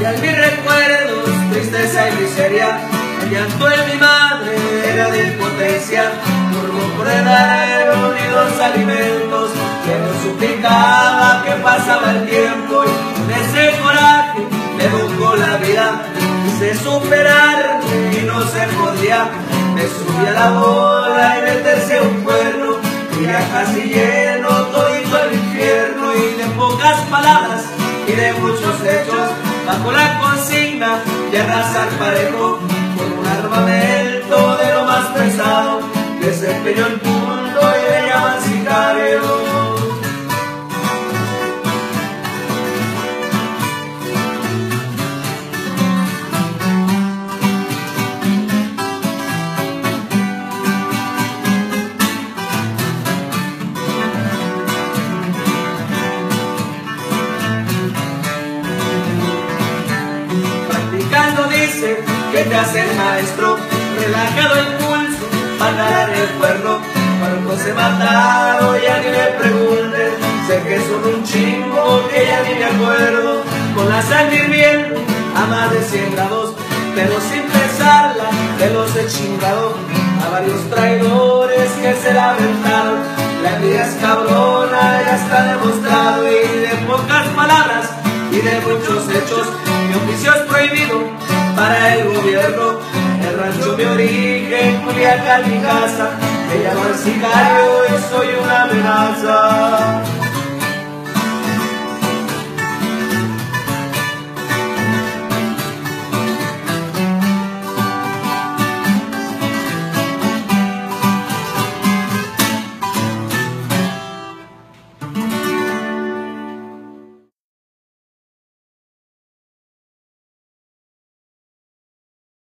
y al mis recuerdos tristeza y miseria el llanto de mi madre era de impotencia. Por el aero y los alimentos que nos suplicaba que pasaba el tiempo. Y con ese coraje le buscó la vida. Quise superarme y no se podía. Me subí a la bola y me tercé un cuerno. Y ya casi lleno todito el infierno y de pocas palabras y de muchos hechos bajo la consigna de arrasar parejo hace el maestro, relajado el pulso, para el cuerno, cuando se mataron ya ni me pregunten, sé que son un chingo que ya ni me acuerdo, con la sangre hirviendo a más de 100 grados, pero sin pesarla de los he chingado, a varios traidores que se la aventaron, la vida es cabrona, ya está demostrado. Y de pocas palabras y de muchos hechos, origen, Culiacán, mi casa, me llamo el sicario y soy una amenaza.